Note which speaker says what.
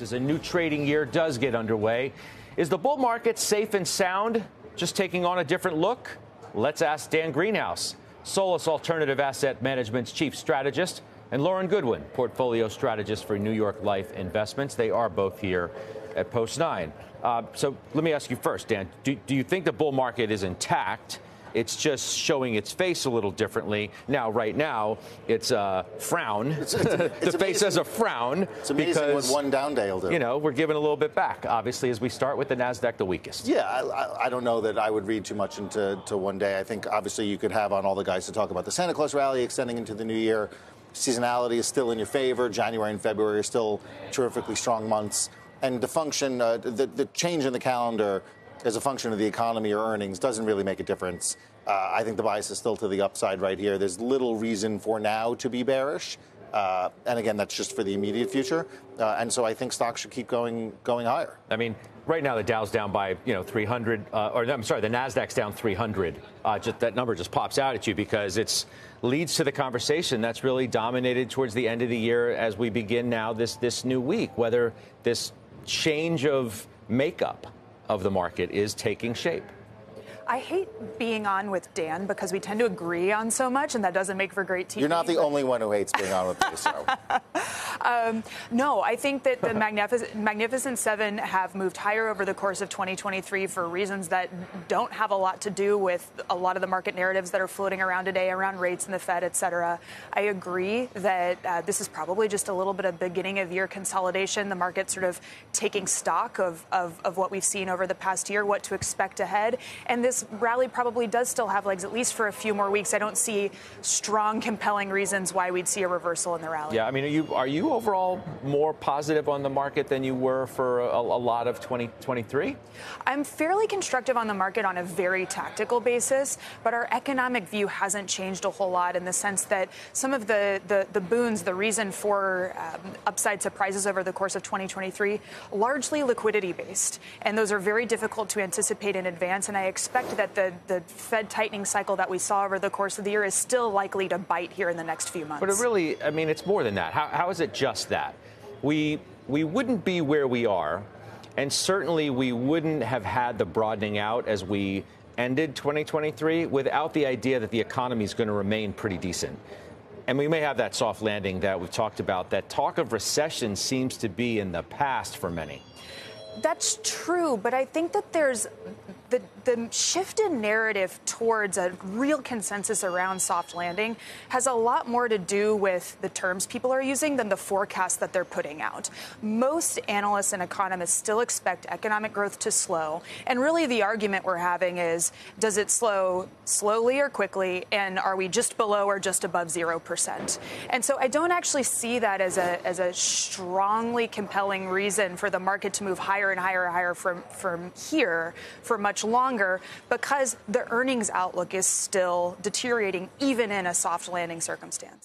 Speaker 1: As a new trading year does get underway, is the bull market safe and sound? Just taking on a different look? Let's ask Dan Greenhaus, Solus Alternative Asset Management's chief strategist, and Lauren Goodwin, portfolio strategist for New York Life Investments. They are both here at Post 9. Uh, so let me ask you first, Dan. Do, do you think the bull market is intact? It's just showing its face a little differently. Now, right now, it's a frown. It's, it's, the it's face has a frown.
Speaker 2: It's amazing
Speaker 1: because,
Speaker 2: what one down day will do.
Speaker 1: You know, we're giving a little bit back, obviously, as we start with the NASDAQ the weakest.
Speaker 2: Yeah, I, I don't know that I would read too much into to one day. I think, obviously, you could have on all the guys to talk about the Santa Claus rally extending into the new year. Seasonality is still in your favor. January and February are still terrifically strong months. And the function, uh, the, the change in the calendar as a function of the economy or earnings doesn't really make a difference. Uh, I think the bias is still to the upside right here. There's little reason for now to be bearish. Uh, and again, that's just for the immediate future. Uh, and so I think stocks should keep going going higher.
Speaker 1: I mean, right now the Dow's down by you know 300, uh, or I'm sorry, the Nasdaq's down 300. Uh, just that number just pops out at you because it's leads to the conversation that's really dominated towards the end of the year as we begin now this this new week. Whether this change of makeup of the market is taking shape.
Speaker 3: I hate being on with Dan because we tend to agree on so much, and that doesn't make for great TV.
Speaker 2: You're not the only one who hates being on with me, so.
Speaker 3: um, no, I think that the Magnific- Magnificent Seven have moved higher over the course of 2023 for reasons that don't have a lot to do with a lot of the market narratives that are floating around today around rates and the Fed, et cetera. I agree that uh, this is probably just a little bit of beginning of year consolidation, the market sort of taking stock of, of, of what we've seen over the past year, what to expect ahead. And this this rally probably does still have legs, at least for a few more weeks. I don't see strong, compelling reasons why we'd see a reversal in the rally.
Speaker 1: Yeah, I mean, are you are you overall more positive on the market than you were for a, a lot of 2023?
Speaker 3: I'm fairly constructive on the market on a very tactical basis, but our economic view hasn't changed a whole lot in the sense that some of the the, the boons, the reason for um, upside surprises over the course of 2023, largely liquidity based, and those are very difficult to anticipate in advance. And I expect expect that the, the Fed tightening cycle that we saw over the course of the year is still likely to bite here in the next few months.
Speaker 1: But it really, I mean, it's more than that. How, how is it just that? We, we wouldn't be where we are, and certainly we wouldn't have had the broadening out as we ended 2023 without the idea that the economy is going to remain pretty decent. And we may have that soft landing that we've talked about. That talk of recession seems to be in the past for many.
Speaker 3: That's true, but I think that there's the, the shift in narrative towards a real consensus around soft landing has a lot more to do with the terms people are using than the forecast that they're putting out. Most analysts and economists still expect economic growth to slow. And really, the argument we're having is does it slow slowly or quickly? And are we just below or just above 0%? And so I don't actually see that as a, as a strongly compelling reason for the market to move higher and higher and higher from, from here for much longer because the earnings outlook is still deteriorating even in a soft landing circumstance.